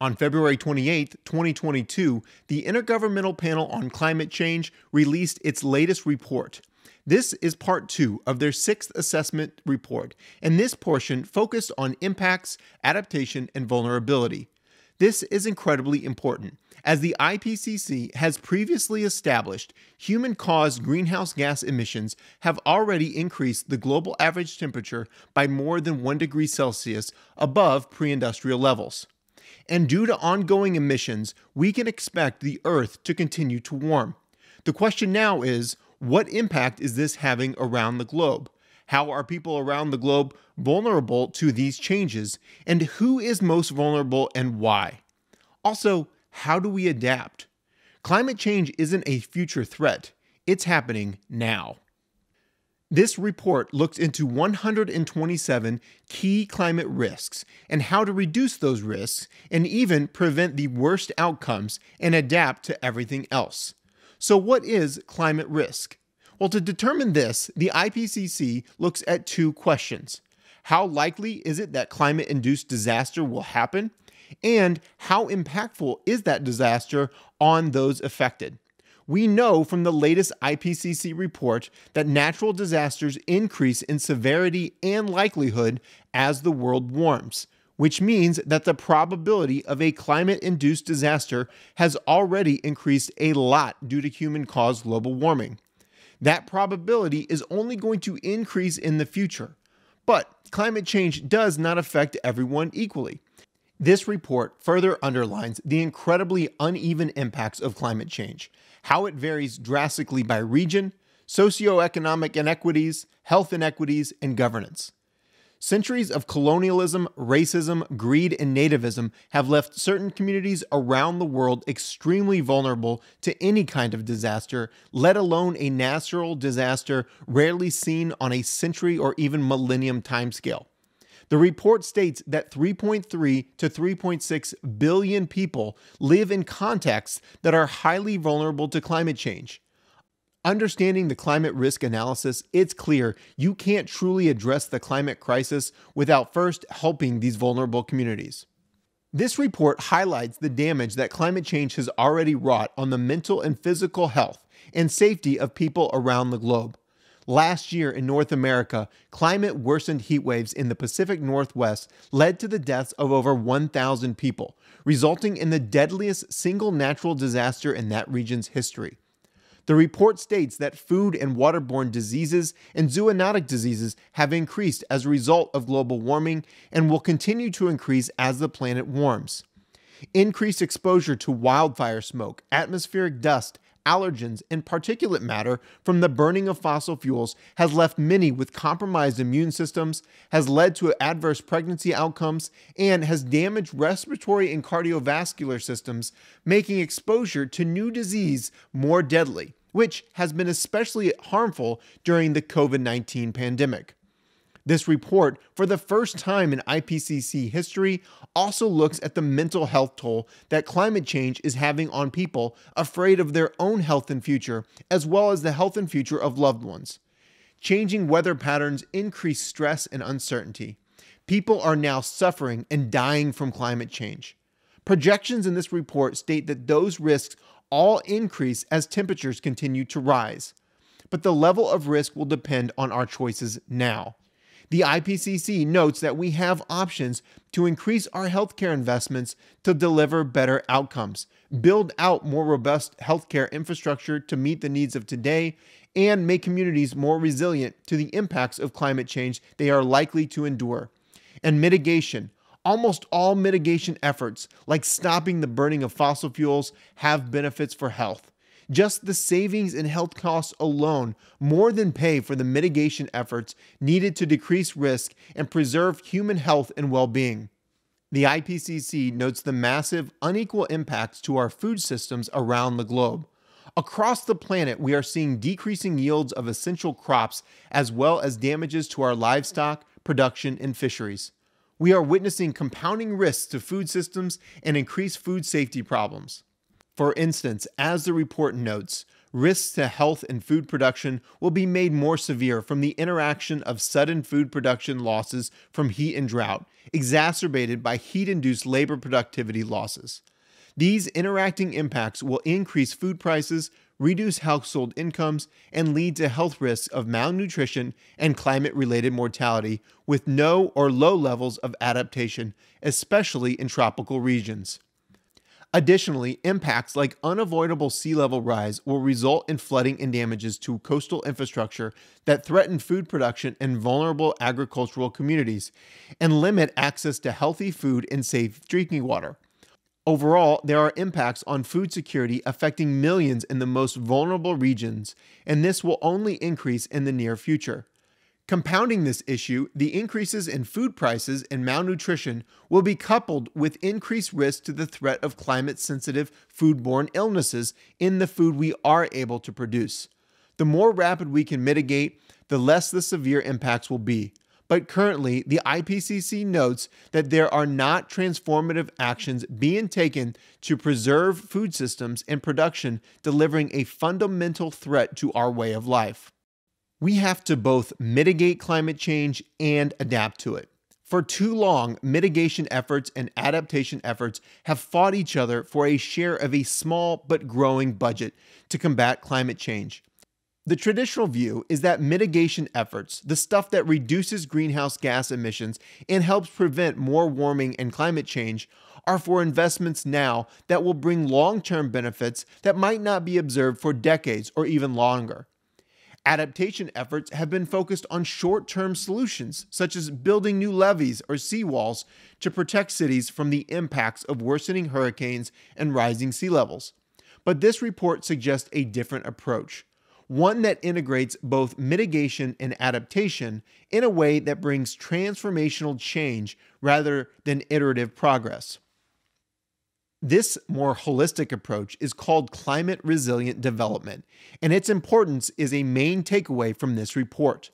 On February 28, 2022, the Intergovernmental Panel on Climate Change released its latest report. This is part two of their sixth assessment report, and this portion focused on impacts, adaptation, and vulnerability. This is incredibly important, as the IPCC has previously established human caused greenhouse gas emissions have already increased the global average temperature by more than 1 degree Celsius above pre industrial levels. And due to ongoing emissions, we can expect the Earth to continue to warm. The question now is what impact is this having around the globe? How are people around the globe vulnerable to these changes? And who is most vulnerable and why? Also, how do we adapt? Climate change isn't a future threat, it's happening now. This report looks into 127 key climate risks and how to reduce those risks and even prevent the worst outcomes and adapt to everything else. So, what is climate risk? Well, to determine this, the IPCC looks at two questions How likely is it that climate induced disaster will happen? And how impactful is that disaster on those affected? We know from the latest IPCC report that natural disasters increase in severity and likelihood as the world warms which means that the probability of a climate induced disaster has already increased a lot due to human caused global warming. That probability is only going to increase in the future. But climate change does not affect everyone equally. This report further underlines the incredibly uneven impacts of climate change, how it varies drastically by region, socioeconomic inequities, health inequities, and governance. Centuries of colonialism, racism, greed, and nativism have left certain communities around the world extremely vulnerable to any kind of disaster, let alone a natural disaster rarely seen on a century or even millennium timescale. The report states that 3.3 to 3.6 billion people live in contexts that are highly vulnerable to climate change. Understanding the climate risk analysis, it's clear you can't truly address the climate crisis without first helping these vulnerable communities. This report highlights the damage that climate change has already wrought on the mental and physical health and safety of people around the globe. Last year in North America, climate worsened heat waves in the Pacific Northwest led to the deaths of over 1,000 people, resulting in the deadliest single natural disaster in that region's history. The report states that food and waterborne diseases and zoonotic diseases have increased as a result of global warming and will continue to increase as the planet warms. Increased exposure to wildfire smoke, atmospheric dust, allergens, and particulate matter from the burning of fossil fuels has left many with compromised immune systems, has led to adverse pregnancy outcomes, and has damaged respiratory and cardiovascular systems, making exposure to new disease more deadly which has been especially harmful during the COVID 19 pandemic. This report, for the first time in IPCC history, also looks at the mental health toll that climate change is having on people afraid of their own health and future, as well as the health and future of loved ones. Changing weather patterns increase stress and uncertainty. People are now suffering and dying from climate change. Projections in this report state that those risks all increase as temperatures continue to rise. But the level of risk will depend on our choices now. The IPCC notes that we have options to increase our healthcare investments to deliver better outcomes, build out more robust healthcare infrastructure to meet the needs of today, and make communities more resilient to the impacts of climate change they are likely to endure. And mitigation, Almost all mitigation efforts, like stopping the burning of fossil fuels, have benefits for health. Just the savings in health costs alone more than pay for the mitigation efforts needed to decrease risk and preserve human health and well being. The IPCC notes the massive, unequal impacts to our food systems around the globe. Across the planet, we are seeing decreasing yields of essential crops as well as damages to our livestock, production, and fisheries we are witnessing compounding risks to food systems and increased food safety problems. For instance, as the report notes, risks to health and food production will be made more severe from the interaction of sudden food production losses from heat and drought, exacerbated by heat induced labor productivity losses. These interacting impacts will increase food prices, reduce household incomes, and lead to health risks of malnutrition and climate related mortality with no or low levels of adaptation, especially in tropical regions. Additionally, impacts like unavoidable sea level rise will result in flooding and damages to coastal infrastructure that threaten food production and vulnerable agricultural communities and limit access to healthy food and safe drinking water. Overall, there are impacts on food security affecting millions in the most vulnerable regions, and this will only increase in the near future. Compounding this issue, the increases in food prices and malnutrition will be coupled with increased risk to the threat of climate sensitive foodborne illnesses in the food we are able to produce. The more rapid we can mitigate, the less the severe impacts will be. But currently, the IPCC notes that there are not transformative actions being taken to preserve food systems and production, delivering a fundamental threat to our way of life. We have to both mitigate climate change and adapt to it. For too long, mitigation efforts and adaptation efforts have fought each other for a share of a small but growing budget to combat climate change. The traditional view is that mitigation efforts, the stuff that reduces greenhouse gas emissions and helps prevent more warming and climate change, are for investments now that will bring long term benefits that might not be observed for decades or even longer. Adaptation efforts have been focused on short term solutions, such as building new levees or seawalls to protect cities from the impacts of worsening hurricanes and rising sea levels. But this report suggests a different approach one that integrates both mitigation and adaptation in a way that brings transformational change rather than iterative progress. This more holistic approach is called climate resilient development, and its importance is a main takeaway from this report.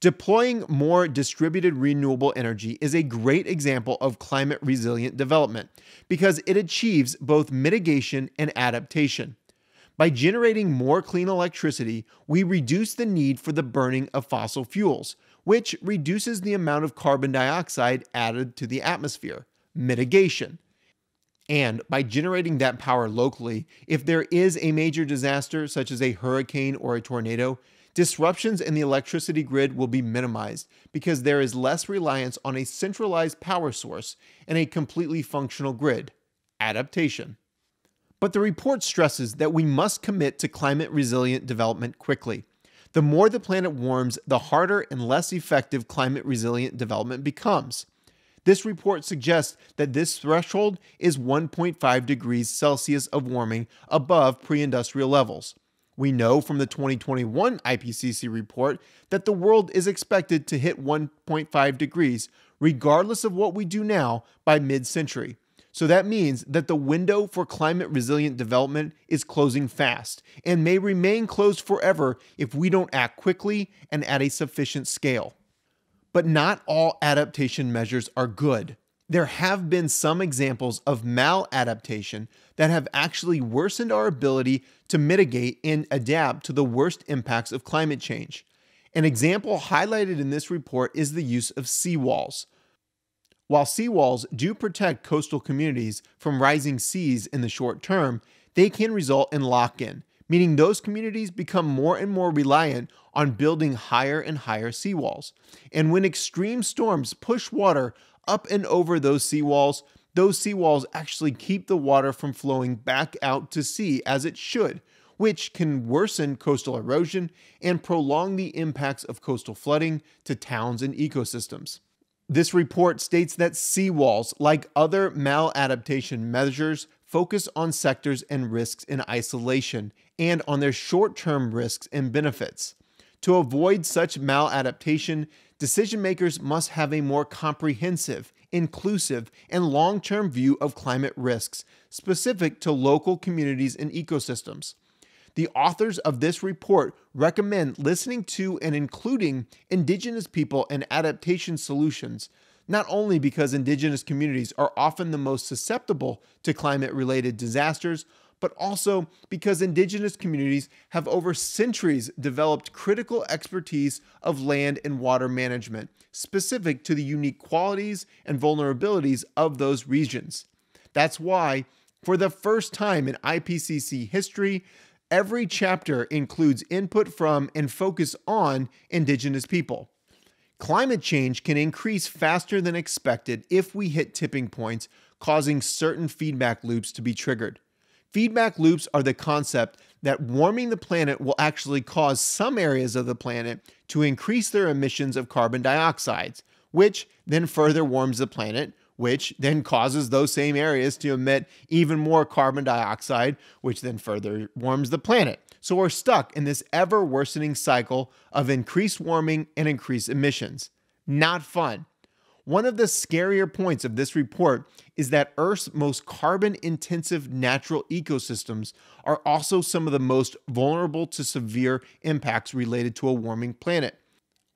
Deploying more distributed renewable energy is a great example of climate resilient development because it achieves both mitigation and adaptation. By generating more clean electricity, we reduce the need for the burning of fossil fuels, which reduces the amount of carbon dioxide added to the atmosphere. Mitigation. And by generating that power locally, if there is a major disaster, such as a hurricane or a tornado, disruptions in the electricity grid will be minimized because there is less reliance on a centralized power source and a completely functional grid. Adaptation. But the report stresses that we must commit to climate resilient development quickly. The more the planet warms, the harder and less effective climate resilient development becomes. This report suggests that this threshold is 1.5 degrees Celsius of warming above pre industrial levels. We know from the 2021 IPCC report that the world is expected to hit 1.5 degrees, regardless of what we do now, by mid century. So that means that the window for climate resilient development is closing fast and may remain closed forever if we don't act quickly and at a sufficient scale. But not all adaptation measures are good. There have been some examples of maladaptation that have actually worsened our ability to mitigate and adapt to the worst impacts of climate change. An example highlighted in this report is the use of seawalls. While seawalls do protect coastal communities from rising seas in the short term, they can result in lock in, meaning those communities become more and more reliant on building higher and higher seawalls. And when extreme storms push water up and over those seawalls, those seawalls actually keep the water from flowing back out to sea as it should, which can worsen coastal erosion and prolong the impacts of coastal flooding to towns and ecosystems. This report states that seawalls, like other maladaptation measures, focus on sectors and risks in isolation and on their short term risks and benefits. To avoid such maladaptation, decision makers must have a more comprehensive, inclusive, and long term view of climate risks specific to local communities and ecosystems. The authors of this report recommend listening to and including Indigenous people and adaptation solutions, not only because Indigenous communities are often the most susceptible to climate related disasters, but also because indigenous communities have over centuries developed critical expertise of land and water management, specific to the unique qualities and vulnerabilities of those regions. That's why, for the first time in IPCC history, every chapter includes input from and focus on Indigenous people. Climate change can increase faster than expected if we hit tipping points, causing certain feedback loops to be triggered. Feedback loops are the concept that warming the planet will actually cause some areas of the planet to increase their emissions of carbon dioxide, which then further warms the planet, which then causes those same areas to emit even more carbon dioxide, which then further warms the planet. So we're stuck in this ever worsening cycle of increased warming and increased emissions. Not fun. One of the scarier points of this report is that Earth's most carbon intensive natural ecosystems are also some of the most vulnerable to severe impacts related to a warming planet.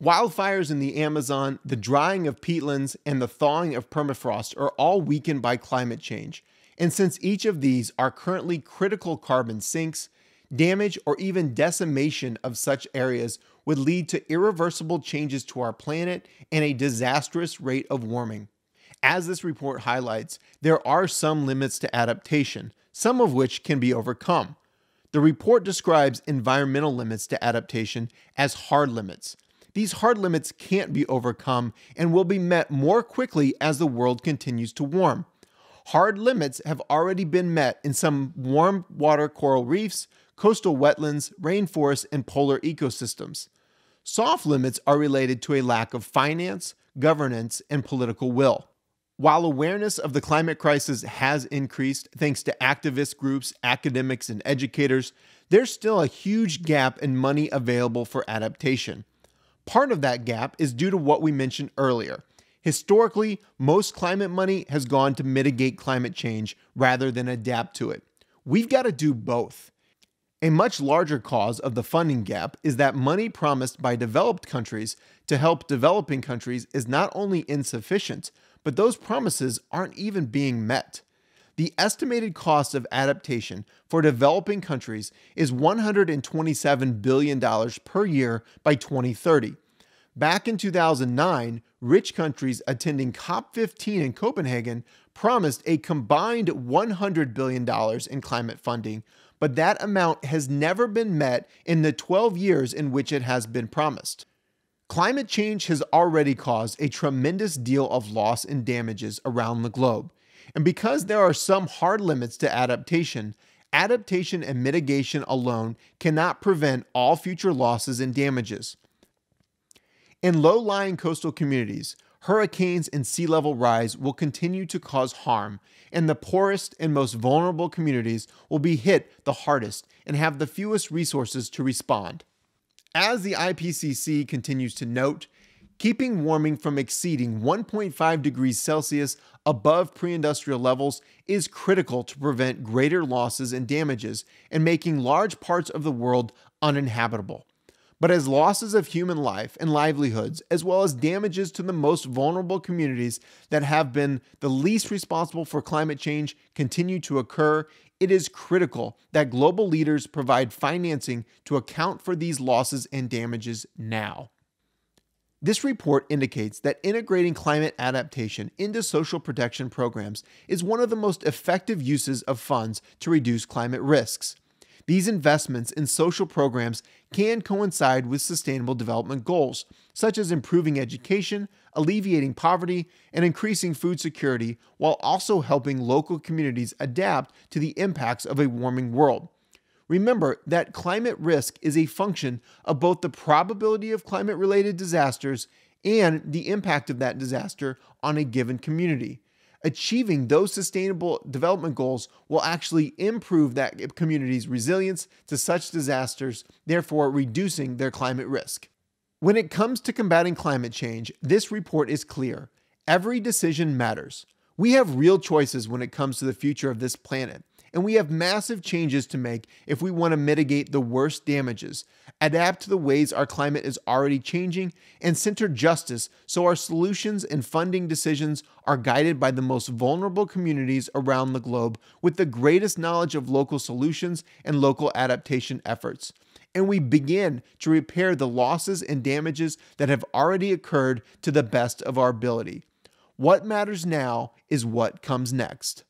Wildfires in the Amazon, the drying of peatlands, and the thawing of permafrost are all weakened by climate change. And since each of these are currently critical carbon sinks, damage or even decimation of such areas would lead to irreversible changes to our planet and a disastrous rate of warming. As this report highlights, there are some limits to adaptation, some of which can be overcome. The report describes environmental limits to adaptation as hard limits, these hard limits can't be overcome and will be met more quickly as the world continues to warm. Hard limits have already been met in some warm water coral reefs, coastal wetlands, rainforests, and polar ecosystems. Soft limits are related to a lack of finance, governance, and political will. While awareness of the climate crisis has increased thanks to activist groups, academics, and educators, there's still a huge gap in money available for adaptation. Part of that gap is due to what we mentioned earlier. Historically, most climate money has gone to mitigate climate change rather than adapt to it. We've got to do both. A much larger cause of the funding gap is that money promised by developed countries to help developing countries is not only insufficient, but those promises aren't even being met. The estimated cost of adaptation for developing countries is $127 billion per year by 2030. Back in 2009, rich countries attending COP15 in Copenhagen promised a combined $100 billion in climate funding, but that amount has never been met in the 12 years in which it has been promised. Climate change has already caused a tremendous deal of loss and damages around the globe, and because there are some hard limits to adaptation, adaptation and mitigation alone cannot prevent all future losses and damages. In low lying coastal communities, hurricanes and sea level rise will continue to cause harm, and the poorest and most vulnerable communities will be hit the hardest and have the fewest resources to respond. As the IPCC continues to note, keeping warming from exceeding 1.5 degrees Celsius above pre industrial levels is critical to prevent greater losses and damages and making large parts of the world uninhabitable. But as losses of human life and livelihoods, as well as damages to the most vulnerable communities that have been the least responsible for climate change, continue to occur, it is critical that global leaders provide financing to account for these losses and damages now. This report indicates that integrating climate adaptation into social protection programs is one of the most effective uses of funds to reduce climate risks. These investments in social programs can coincide with sustainable development goals, such as improving education, alleviating poverty, and increasing food security, while also helping local communities adapt to the impacts of a warming world. Remember that climate risk is a function of both the probability of climate related disasters and the impact of that disaster on a given community. Achieving those sustainable development goals will actually improve that community's resilience to such disasters, therefore, reducing their climate risk. When it comes to combating climate change, this report is clear. Every decision matters. We have real choices when it comes to the future of this planet and we have massive changes to make if we want to mitigate the worst damages, adapt to the ways our climate is already changing, and center justice so our solutions and funding decisions are guided by the most vulnerable communities around the globe with the greatest knowledge of local solutions and local adaptation efforts. And we begin to repair the losses and damages that have already occurred to the best of our ability. What matters now is what comes next.